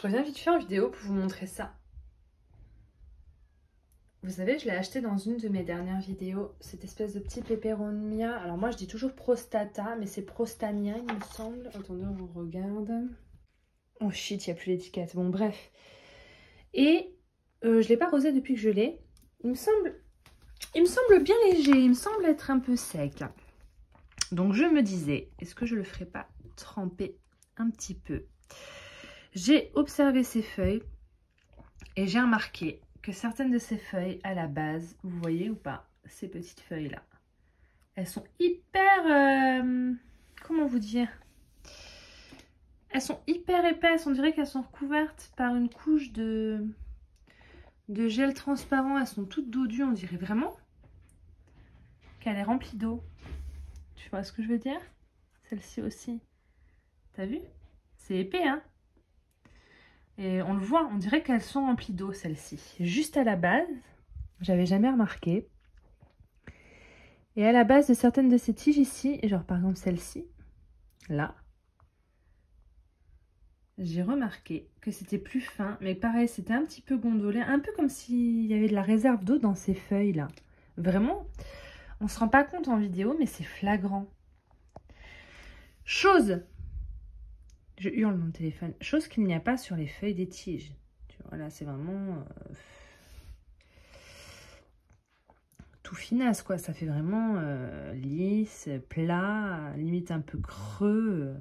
Je reviens vite fait en vidéo pour vous montrer ça. Vous savez, je l'ai acheté dans une de mes dernières vidéos, cette espèce de petit peperonia. Alors moi, je dis toujours prostata, mais c'est prostania, il me semble. Attendez, on regarde. Oh shit, il n'y a plus l'étiquette. Bon, bref. Et euh, je ne l'ai pas rosé depuis que je l'ai. Il me semble... Il me semble bien léger, il me semble être un peu sec. Donc je me disais, est-ce que je le ferais pas tremper un petit peu? J'ai observé ces feuilles et j'ai remarqué que certaines de ces feuilles à la base, vous voyez ou pas, ces petites feuilles là, elles sont hyper, euh, comment vous dire? Elles sont hyper épaisses, on dirait qu'elles sont recouvertes par une couche de, de gel transparent, elles sont toutes dodues, on dirait vraiment qu'elle est remplie d'eau. Tu vois ce que je veux dire? Celle-ci aussi. T'as vu? C'est épais, hein? Et on le voit, on dirait qu'elles sont remplies d'eau, celles-ci. Juste à la base, j'avais jamais remarqué. Et à la base de certaines de ces tiges ici, genre par exemple celle-ci, là, j'ai remarqué que c'était plus fin, mais pareil, c'était un petit peu gondolé, un peu comme s'il y avait de la réserve d'eau dans ces feuilles-là. Vraiment, on se rend pas compte en vidéo, mais c'est flagrant. Chose je hurle mon téléphone. Chose qu'il n'y a pas sur les feuilles des tiges. Tu vois, là, c'est vraiment... Euh, tout finasse, quoi. Ça fait vraiment euh, lisse, plat, limite un peu creux.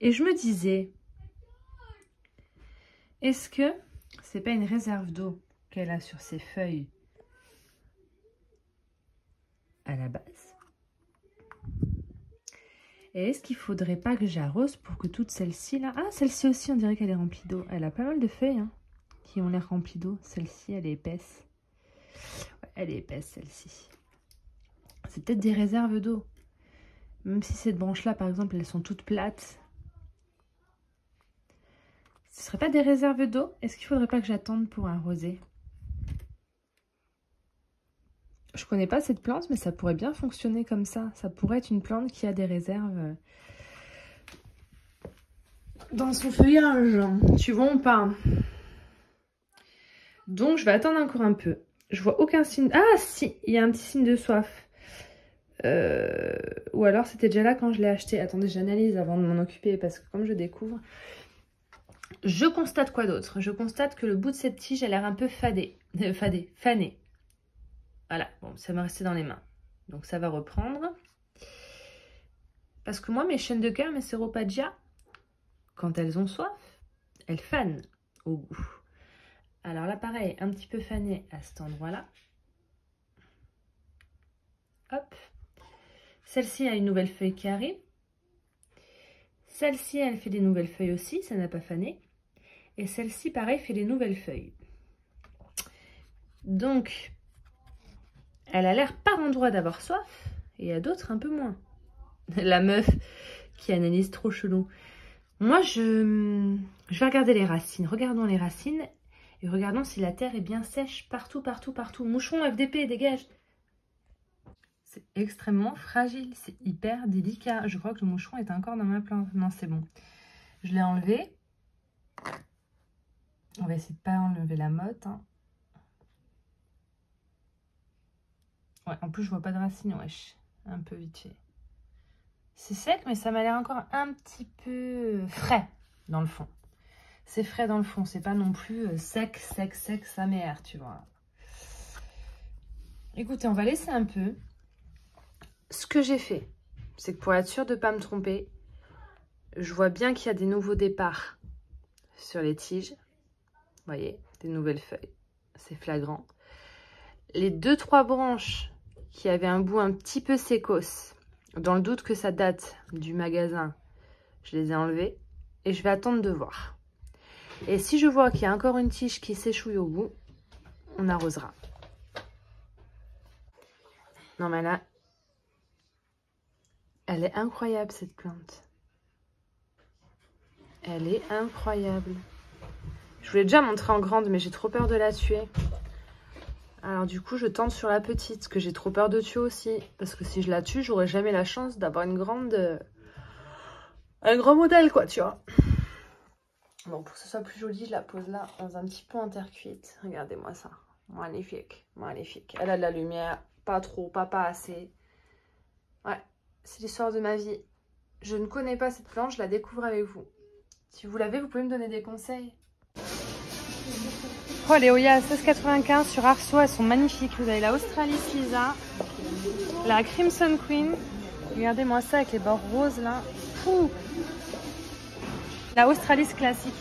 Et je me disais, est-ce que c'est pas une réserve d'eau qu'elle a sur ses feuilles à la base? Et est-ce qu'il faudrait pas que j'arrose pour que toutes celles-ci là... Ah, celle-ci aussi, on dirait qu'elle est remplie d'eau. Elle a pas mal de feuilles hein, qui ont l'air remplies d'eau. Celle-ci, elle est épaisse. elle est épaisse, celle-ci. C'est peut-être des réserves d'eau. Même si cette branche-là, par exemple, elles sont toutes plates. Ce ne serait pas des réserves d'eau? Est-ce qu'il faudrait pas que j'attende pour arroser? Je connais pas cette plante, mais ça pourrait bien fonctionner comme ça. Ça pourrait être une plante qui a des réserves euh, dans son feuillage. Tu vois ou pas? Donc, je vais attendre encore un peu. Je vois aucun signe... Ah, si Il y a un petit signe de soif. Euh, ou alors, c'était déjà là quand je l'ai acheté. Attendez, j'analyse avant de m'en occuper parce que comme je découvre... Je constate quoi d'autre? Je constate que le bout de cette tige a l'air un peu fadé. Euh, fadé, fané. Voilà, bon, ça m'a resté dans les mains. Donc ça va reprendre. Parce que moi, mes chaînes de cœur, mes séropagia, quand elles ont soif, elles fanent au goût. Alors là, pareil, un petit peu fané à cet endroit-là. Hop. Celle-ci a une nouvelle feuille qui arrive. Celle-ci, elle fait des nouvelles feuilles aussi, ça n'a pas fané. Et celle-ci, pareil, fait des nouvelles feuilles. Donc, elle a l'air par endroit d'avoir soif et à d'autres un peu moins. La meuf qui analyse trop chelou. Moi, je, je vais regarder les racines. Regardons les racines et regardons si la terre est bien sèche partout, partout, partout. Mouchon, FDP, dégage C'est extrêmement fragile, c'est hyper délicat. Je crois que le moucheron est encore dans ma plante. Non, c'est bon. Je l'ai enlevé. On va essayer de pas enlever la motte. Hein. Ouais, en plus, je vois pas de racines, wesh. Un peu vite fait. C'est sec, mais ça m'a l'air encore un petit peu frais dans le fond. C'est frais dans le fond, c'est pas non plus euh, sec, sec, sec, sa mère, tu vois. Écoutez, on va laisser un peu. Ce que j'ai fait, c'est que pour être sûr de ne pas me tromper, je vois bien qu'il y a des nouveaux départs sur les tiges. Vous voyez, des nouvelles feuilles. C'est flagrant. Les deux, trois branches qui avait un bout un petit peu sécos. Dans le doute que ça date du magasin, je les ai enlevés et je vais attendre de voir. Et si je vois qu'il y a encore une tige qui s'échouille au bout, on arrosera. Non mais là, elle est incroyable cette plante. Elle est incroyable. Je voulais déjà montrer en grande, mais j'ai trop peur de la tuer. Alors du coup, je tente sur la petite, que j'ai trop peur de tuer aussi. Parce que si je la tue, j'aurai jamais la chance d'avoir une grande... Euh, un grand modèle, quoi, tu vois. Bon, pour que ce soit plus joli, je la pose là dans un petit pot en terre cuite. Regardez-moi ça. Magnifique, magnifique. Elle a de la lumière, pas trop, pas pas assez. Ouais, c'est l'histoire de ma vie. Je ne connais pas cette plante, je la découvre avec vous. Si vous l'avez, vous pouvez me donner des conseils. Oh, les Oya 16,95 sur Arceau, elles sont magnifiques. Vous avez la Australis Lisa, la Crimson Queen. Regardez-moi ça avec les bords roses là. La Australis classique.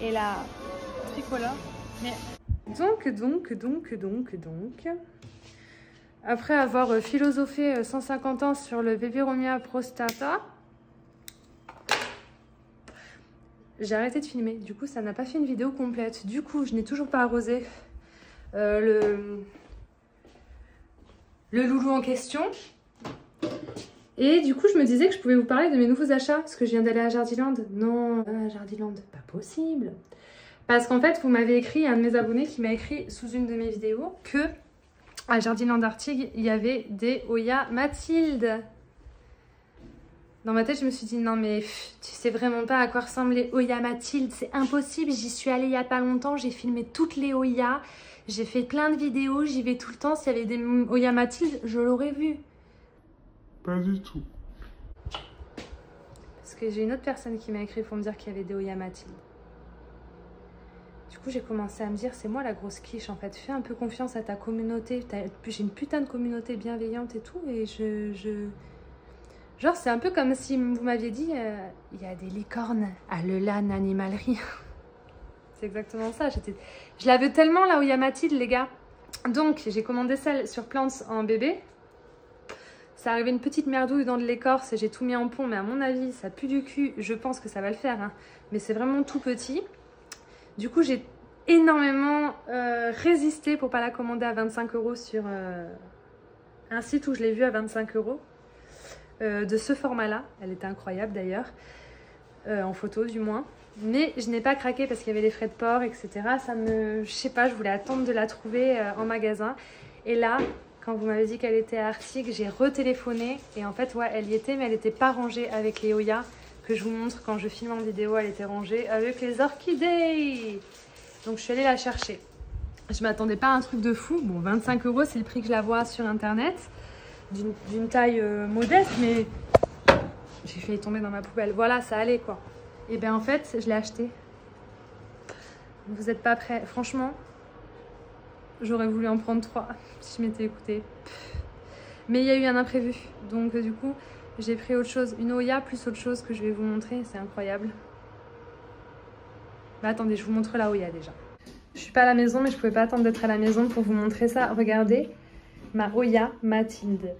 Et la tricolore. Donc, donc, donc, donc, donc. Après avoir philosophé 150 ans sur le Romia prostata, j'ai arrêté de filmer. Du coup, ça n'a pas fait une vidéo complète. Du coup, je n'ai toujours pas arrosé euh, le, loulou en question. Et du coup, je me disais que je pouvais vous parler de mes nouveaux achats, parce que je viens d'aller à Jardiland. Non, à Jardiland, pas possible. Parce qu'en fait, vous m'avez écrit, un de mes abonnés qui m'a écrit sous une de mes vidéos, que à Jardiland Artigue, il y avait des Oya Mathilde. Dans ma tête, je me suis dit, non mais tu sais vraiment pas à quoi ressemblent les Oya Mathilde, c'est impossible. J'y suis allée il y a pas longtemps, j'ai filmé toutes les Oya, j'ai fait plein de vidéos, j'y vais tout le temps. S'il y avait des Oya Mathilde, je l'aurais vu. Pas du tout. Parce que j'ai une autre personne qui m'a écrit pour me dire qu'il y avait des Oya Mathilde. Du coup, j'ai commencé à me dire, c'est moi la grosse quiche en fait. Fais un peu confiance à ta communauté. J'ai une putain de communauté bienveillante et tout. Et je. je... Genre, c'est un peu comme si vous m'aviez dit, euh, il y a des licornes à Lelan Animalerie. c'est exactement ça. Je la veux tellement la Oya Mathilde, les gars. Donc, j'ai commandé celle sur Plants en bébé. Ça arrivé une petite merdouille dans de l'écorce et j'ai tout mis en pont, mais à mon avis, ça pue du cul. Je pense que ça va le faire, hein. mais c'est vraiment tout petit. Du coup, j'ai énormément euh, résisté pour pas la commander à 25 euros sur euh, un site où je l'ai vu à 25 euros. Euh, de ce format-là. Elle était incroyable d'ailleurs, en photo du moins. Mais je n'ai pas craqué parce qu'il y avait les frais de port, etc. Ça me... Je sais pas, je voulais attendre de la trouver en magasin. Et là, quand vous m'avez dit qu'elle était à Arctic, j'ai retéléphoné et en fait, ouais, elle y était, mais elle n'était pas rangée avec les Oya que je vous montre quand je filme en vidéo. Elle était rangée avec les orchidées. Donc, je suis allée la chercher. Je m'attendais pas à un truc de fou. Bon, 25 euros, c'est le prix que je la vois sur Internet. D'une taille euh, modeste, mais j'ai failli tomber dans ma poubelle. Voilà, ça allait, quoi. Et bien, en fait, je l'ai acheté. Vous n'êtes pas prêts. Franchement, J'aurais voulu en prendre trois si je m'étais écoutée. Mais il y a eu un imprévu. Donc du coup, j'ai pris autre chose. Une Oya plus autre chose que je vais vous montrer. C'est incroyable. Mais attendez, je vous montre la Oya déjà. Je suis pas à la maison, mais je pouvais pas attendre d'être à la maison pour vous montrer ça. Regardez, ma Oya Mathilde.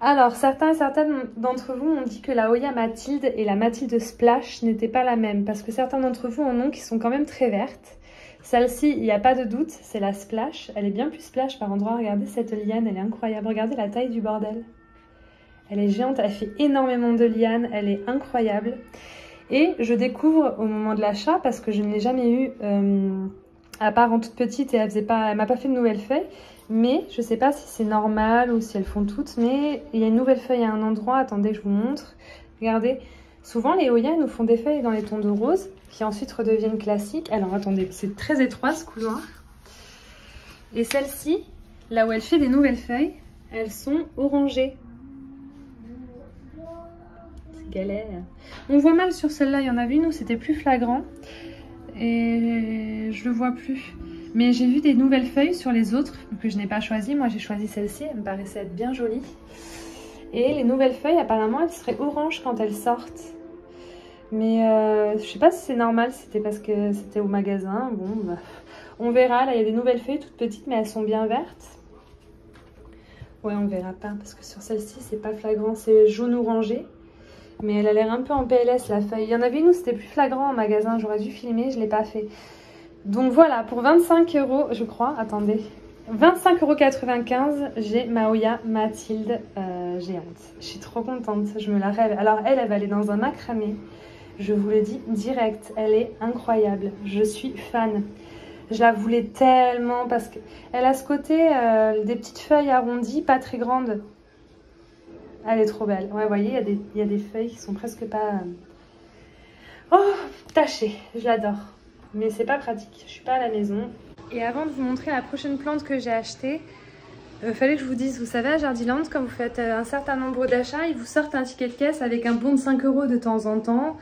Alors, certains certaines d'entre vous ont dit que la Oya Mathilde et la Mathilde Splash n'étaient pas la même. Parce que certains d'entre vous en ont qui sont quand même très vertes. Celle-ci, il n'y a pas de doute, c'est la splash. Elle est bien plus splash par endroit. Regardez cette liane, elle est incroyable. Regardez la taille du bordel. Elle est géante, elle fait énormément de lianes, elle est incroyable. Et je découvre au moment de l'achat, parce que je ne l'ai jamais eu, euh, à part en toute petite, et elle faisait pas, elle m'a pas fait de nouvelles feuilles. Mais je ne sais pas si c'est normal ou si elles font toutes, mais il y a une nouvelle feuille à un endroit. Attendez, je vous montre. Regardez, Souvent, les Oya nous font des feuilles dans les tons de rose qui ensuite redeviennent classiques. Alors, attendez, c'est très étroit ce couloir. Et celle-ci, là où elle fait des nouvelles feuilles, elles sont orangées. C'est galère. On voit mal sur celle-là, il y en avait une où c'était plus flagrant. Et je le vois plus. Mais j'ai vu des nouvelles feuilles sur les autres que je n'ai pas choisies. Moi, j'ai choisi celle-ci. Elle me paraissait être bien jolie. Et les nouvelles feuilles, apparemment, elles seraient oranges quand elles sortent. Mais euh, je sais pas si c'est normal, c'était parce que c'était au magasin. Bon, bah, on verra. Là, il y a des nouvelles feuilles toutes petites, mais elles sont bien vertes. Ouais, on verra pas, parce que sur celle-ci, c'est pas flagrant. C'est jaune orangé. Mais elle a l'air un peu en PLS, la feuille. Il y en avait une où c'était plus flagrant en magasin. J'aurais dû filmer, je l'ai pas fait. Donc voilà, pour 25 euros, je crois. Attendez. 25,95€, j'ai Maoya Mathilde euh, géante. Je suis trop contente, je me la rêve. Alors elle, elle va aller dans un macramé. Je vous le dis direct, elle est incroyable. Je suis fan. Je la voulais tellement parce qu'elle a ce côté euh, des petites feuilles arrondies, pas très grandes. Elle est trop belle. Ouais, vous voyez, il y, a des, feuilles qui sont presque pas... Oh, taché, je l'adore. Mais c'est pas pratique, je suis pas à la maison. Et avant de vous montrer la prochaine plante que j'ai achetée, il fallait que je vous dise, vous savez, à Jardiland, quand vous faites un certain nombre d'achats, ils vous sortent un ticket de caisse avec un bon de 5 euros de temps en temps.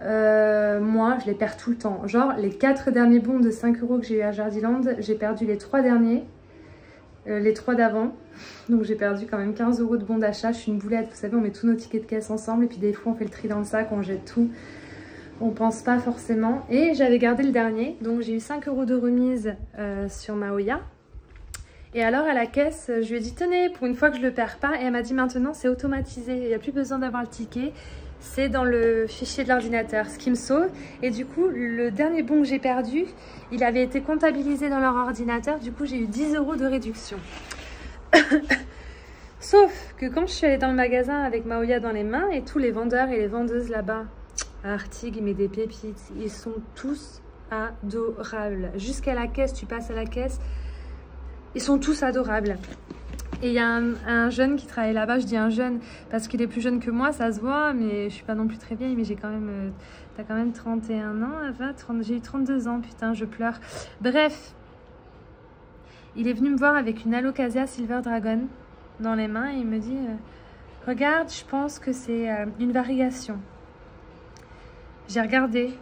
Euh, moi, je les perds tout le temps. Genre, les 4 derniers bons de 5 euros que j'ai eu à Jardiland, j'ai perdu les 3 derniers, euh, les 3 d'avant. Donc j'ai perdu quand même 15 euros de bons d'achat. Je suis une boulette, vous savez, on met tous nos tickets de caisse ensemble et puis des fois on fait le tri dans le sac, on jette tout. On pense pas forcément. Et j'avais gardé le dernier, donc j'ai eu 5 euros de remise euh, sur Maoya. Et alors à la caisse, je lui ai dit tenez, pour une fois que je le perds pas. Et elle m'a dit maintenant c'est automatisé, il n'y a plus besoin d'avoir le ticket c'est dans le fichier de l'ordinateur, ce qui me sauve. Et du coup, le dernier bon que j'ai perdu, il avait été comptabilisé dans leur ordinateur. Du coup, j'ai eu 10 euros de réduction. Sauf que quand je suis allée dans le magasin avec Maoya dans les mains et tous les vendeurs et les vendeuses là-bas à Artig, mettent des pépites. Ils sont tous adorables. Jusqu'à la caisse, tu passes à la caisse, ils sont tous adorables. Et il y a un, jeune qui travaille là-bas, je dis un jeune parce qu'il est plus jeune que moi, ça se voit, mais je suis pas non plus très vieille, mais j'ai quand même, euh, t'as quand même 31 ans, j'ai eu 32 ans, putain, je pleure. Bref, il est venu me voir avec une Alocasia Silver Dragon dans les mains et il me dit, euh, regarde, je pense que c'est euh, une variation. J'ai regardé,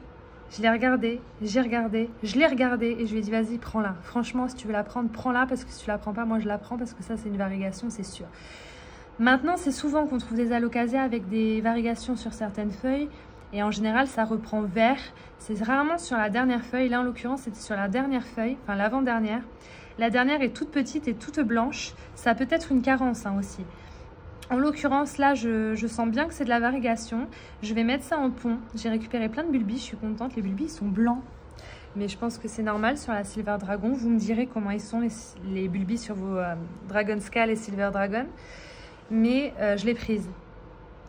je l'ai regardé, j'ai regardé, je l'ai regardé et je lui ai dit vas-y prends-la. Franchement si tu veux la prendre, prends-la parce que si tu la prends pas, moi je la prends parce que ça c'est une variegation, c'est sûr. Maintenant c'est souvent qu'on trouve des alocasias avec des variations sur certaines feuilles et en général ça reprend vert. C'est rarement sur la dernière feuille, là en l'occurrence c'était sur la dernière feuille, enfin l'avant-dernière. La dernière est toute petite et toute blanche, ça peut être une carence hein, aussi. En l'occurrence, là, je, sens bien que c'est de la variegation. Je vais mettre ça en pont. J'ai récupéré plein de bulbis, je suis contente. Les bulbis, sont blancs. Mais je pense que c'est normal sur la Silver Dragon. Vous me direz comment ils sont, les, les bulbis, sur vos euh, Dragon Scale et Silver Dragon. Mais euh, je l'ai prise.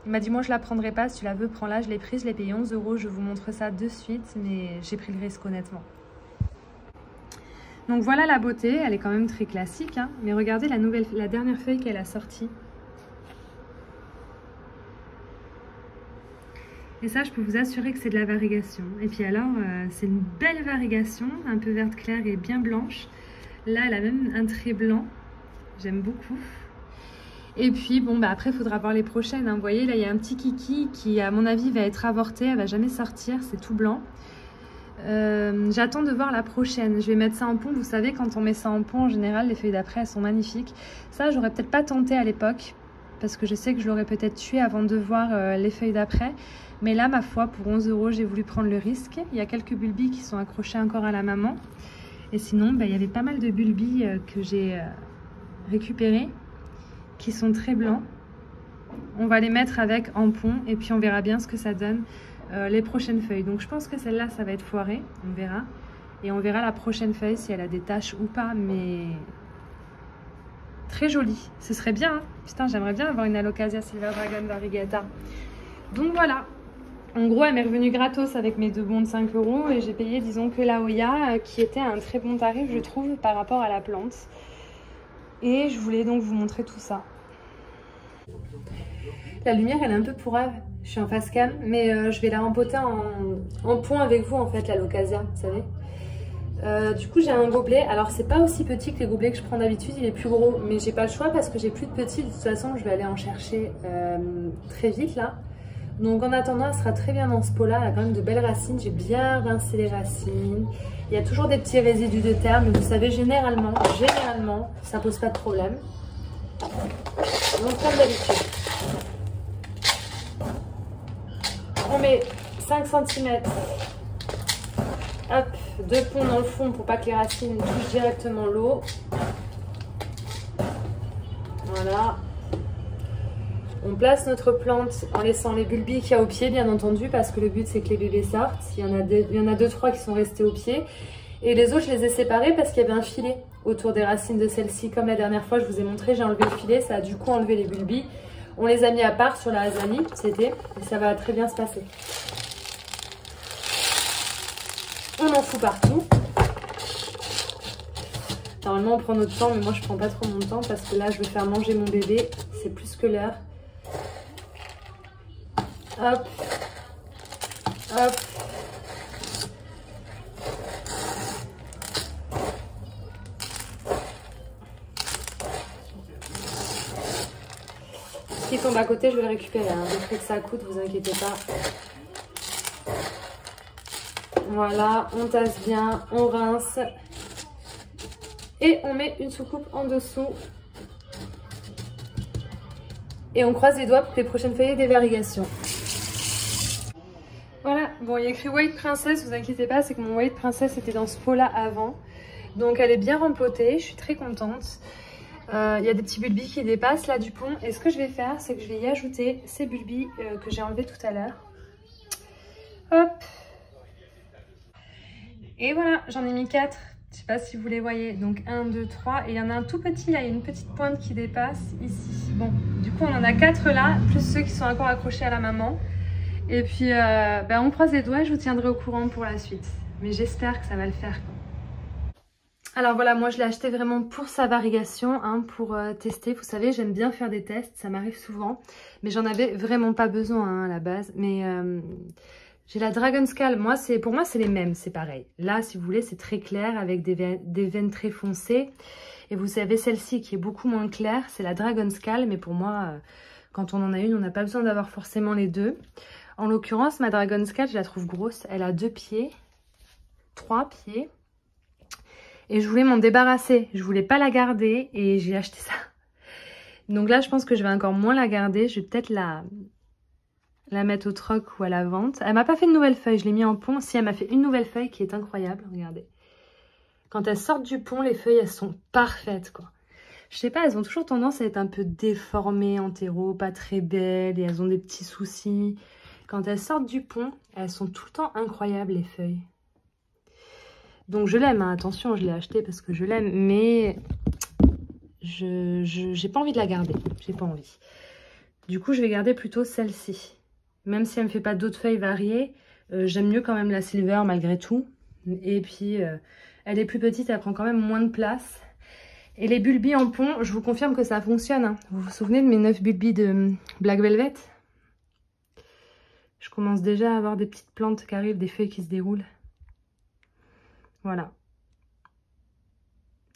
Il m'a dit, moi, je la prendrai pas. Si tu la veux, prends-la. Je l'ai prise, je l'ai payé 11 euros. Je vous montre ça de suite. Mais j'ai pris le risque, honnêtement. Donc voilà la beauté. Elle est quand même très classique. Hein. Mais regardez la, dernière feuille qu'elle a sortie. Et ça, je peux vous assurer que c'est de la variegation. Et puis alors, euh, c'est une belle variegation, un peu verte claire et bien blanche. Là, elle a même un trait blanc. J'aime beaucoup. Et puis, bon, bah après, il faudra voir les prochaines. Hein. Vous voyez, là, il y a un petit kiki qui, à mon avis, va être avorté. Elle va jamais sortir. C'est tout blanc. Euh, j'attends de voir la prochaine. Je vais mettre ça en pont. Vous savez, quand on met ça en pont, en général, les feuilles d'après, elles sont magnifiques. Ça, j'aurais peut-être pas tenté à l'époque. Parce que je sais que je l'aurais peut-être tué avant de voir euh, les feuilles d'après. Mais là, ma foi, pour 11 euros, j'ai voulu prendre le risque. Il y a quelques bulbis qui sont accrochés encore à la maman. Et sinon, bah, il y avait pas mal de bulbis euh, que j'ai récupérés, qui sont très blancs. On va les mettre avec en pont et puis on verra bien ce que ça donne euh, les prochaines feuilles. Donc je pense que celle-là, ça va être foiré, on verra. Et on verra la prochaine feuille si elle a des taches ou pas, mais très jolie. Ce serait bien, hein. putain, j'aimerais bien avoir une Alocasia Silver Dragon Variegata. Donc voilà, en gros, elle m'est revenue gratos avec mes deux bons de 5 euros et j'ai payé, disons, que la Oya, euh, qui était un très bon tarif, je trouve, par rapport à la plante. Et je voulais donc vous montrer tout ça. La lumière, elle est un peu pourrave. Je suis en face cam, mais euh, je vais la rempoter en, en, point avec vous, en fait, la Locasia, vous savez. Euh, du coup, j'ai un gobelet. Alors, c'est pas aussi petit que les gobelets que je prends d'habitude, il est plus gros. Mais j'ai pas le choix parce que j'ai plus de petits. De toute façon, je vais aller en chercher très vite, là. Donc en attendant, elle sera très bien dans ce pot-là. Elle a quand même de belles racines. J'ai bien rincé les racines. Il y a toujours des petits résidus de terre, mais vous savez, généralement, généralement, ça pose pas de problème. Donc comme d'habitude, on met 5 cm hop, deux ponts dans le fond pour pas que les racines touchent directement l'eau. Voilà. On place notre plante en laissant les bulbis qu'il y a au pied, bien entendu, parce que le but c'est que les bébés sortent. Il y en a deux, il y en a deux trois qui sont restés au pied. Et les autres, je les ai séparés parce qu'il y avait un filet autour des racines de celle-ci. Comme la dernière fois, je vous ai montré, j'ai enlevé le filet, ça a du coup enlevé les bulbis. On les a mis à part sur la hasani, c'était, et ça va très bien se passer. On en fout partout. Normalement, on prend notre temps, mais moi, je prends pas trop mon temps parce que là, je veux faire manger mon bébé. C'est plus que l'heure. Hop. Hop. À côté, je vais le récupérer. Hein. Le que ça coûte, vous inquiétez pas. Voilà, on tasse bien, on rince. Et on met une soucoupe en dessous. Et on croise les doigts pour les prochaines feuillets des variations. Voilà, bon il y a écrit White Princess, vous inquiétez pas, c'est que mon White Princess était dans ce pot là avant. Donc elle est bien rempotée, je suis très contente. Euh, il y a des petits bulbis qui dépassent là du pont. Et ce que je vais faire, c'est que je vais y ajouter ces bulbis euh, que j'ai enlevés tout à l'heure. Hop Et voilà, j'en ai mis 4. Je sais pas si vous les voyez. Donc 1, 2, 3. Et il y en a un tout petit là, il y a une petite pointe qui dépasse ici. Bon, du coup on en a 4 là, plus ceux qui sont encore accrochés à la maman. Et puis euh, ben, on croise les doigts, je vous tiendrai au courant pour la suite. Mais j'espère que ça va le faire. Alors voilà, moi je l'ai acheté vraiment pour sa variation, hein, pour euh, tester. Vous savez, j'aime bien faire des tests, ça m'arrive souvent. Mais j'en avais vraiment pas besoin hein, à la base. Mais euh, j'ai la Dragon Scale. Moi, pour moi, c'est les mêmes, c'est pareil. Là, si vous voulez, c'est très clair avec des, veines, très foncées. Et vous savez, celle-ci qui est beaucoup moins claire, c'est la Dragon Scale. Mais pour moi, euh, quand on en a une, on n'a pas besoin d'avoir forcément les deux. En l'occurrence, ma Dragon Scale, je la trouve grosse. Elle a deux pieds, trois pieds. Et je voulais m'en débarrasser. Je voulais pas la garder et j'ai acheté ça. Donc là, je pense que je vais encore moins la garder. Je vais peut-être la, la mettre au troc ou à la vente. Elle m'a pas fait de nouvelle feuille. Je l'ai mis en pont. Si, elle m'a fait une nouvelle feuille qui est incroyable. Regardez. Quand elles sortent du pont, les feuilles, elles sont parfaites, quoi. Je sais pas, elles ont toujours tendance à être un peu déformées en terreau, pas très belles, et elles ont des petits soucis. Quand elles sortent du pont, elles sont tout le temps incroyables, les feuilles. Donc je l'aime, hein. attention, je l'ai acheté parce que je l'aime, mais je j'ai pas envie de la garder, j'ai pas envie. Du coup, je vais garder plutôt celle-ci. Même si elle me fait pas d'autres feuilles variées, euh, j'aime mieux quand même la silver malgré tout. Et puis, euh, elle est plus petite, elle prend quand même moins de place. Et les bulbis en pont, je vous confirme que ça fonctionne. Hein. Vous vous souvenez de mes 9 bulbis de Black Velvet? Je commence déjà à avoir des petites plantes qui arrivent, des feuilles qui se déroulent. Voilà.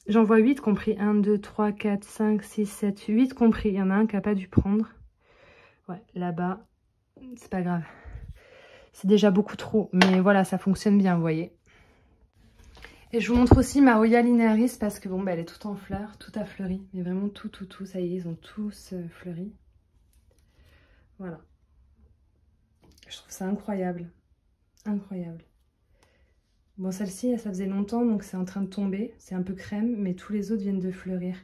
J'en vois 8 compris. 1, 2, 3, 4, 5, 6, 7, 8 compris. Il y en a un qui n'a pas dû prendre. Ouais, là-bas, c'est pas grave. C'est déjà beaucoup trop. Mais voilà, ça fonctionne bien, vous voyez. Et je vous montre aussi ma Royal Inaris parce que bon, bah, elle est toute en fleurs, tout a fleuri. Mais vraiment tout, tout, tout, ça y est, ils ont tous euh, fleuri. Voilà. Je trouve ça incroyable. Incroyable. Bon, celle-ci, ça faisait longtemps, donc c'est en train de tomber. C'est un peu crème, mais tous les autres viennent de fleurir.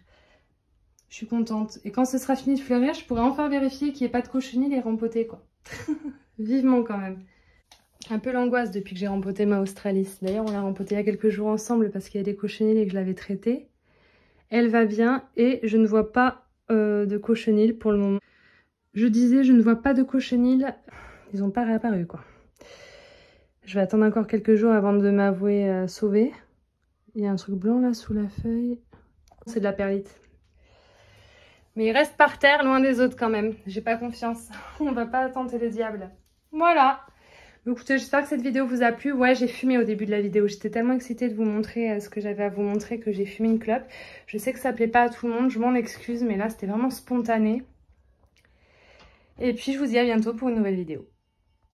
Je suis contente. Et quand ce sera fini de fleurir, je pourrai enfin vérifier qu'il n'y ait pas de cochenille et rempoter, quoi. Vivement, quand même. Un peu l'angoisse depuis que j'ai rempoté ma Australis. D'ailleurs, on l'a rempotée il y a quelques jours ensemble parce qu'il y a des cochenilles et que je l'avais traitée. Elle va bien et je ne vois pas euh, de cochenille pour le moment. Je disais, je ne vois pas de cochenille. Ils n'ont pas réapparu, quoi. Je vais attendre encore quelques jours avant de m'avouer euh, sauvée. Il y a un truc blanc là sous la feuille. C'est de la perlite. Mais il reste par terre, loin des autres quand même. J'ai pas confiance. On va pas tenter le diable. Voilà. Écoutez, j'espère que cette vidéo vous a plu. Ouais, j'ai fumé au début de la vidéo. J'étais tellement excitée de vous montrer euh, ce que j'avais à vous montrer que j'ai fumé une clope. Je sais que ça plaît pas à tout le monde, je m'en excuse, mais là c'était vraiment spontané. Et puis je vous dis à bientôt pour une nouvelle vidéo.